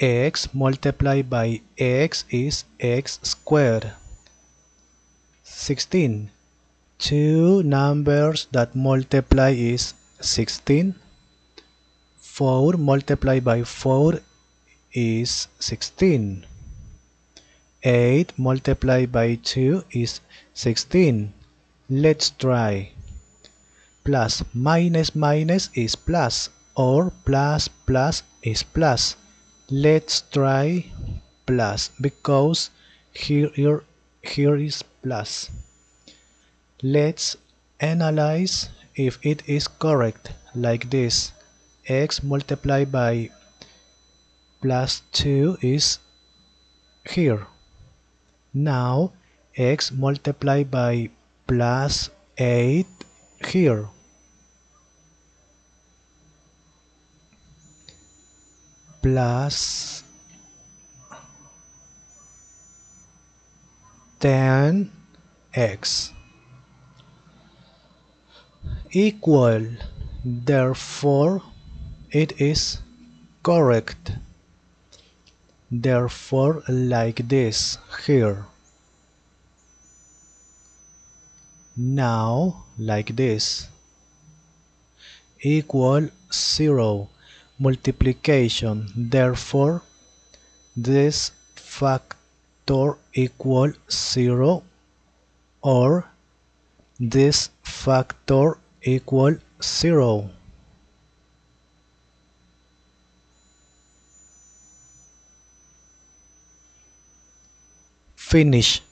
x multiplied by x is x squared. 16 two numbers that multiply is 16 4 multiplied by 4 is 16 8 multiplied by 2 is 16 let's try. Plus minus minus is plus or plus plus is plus let's try plus because here, here, is plus. Let's analyze if it is correct like this. X multiplied by plus 2 is here. Now x multiplied by plus 8 here plus 10x equal therefore it is correct. Therefore like this here. Now like this. Equal 0 multiplication. Therefore this factor equal 0 or this factor equal 0 finish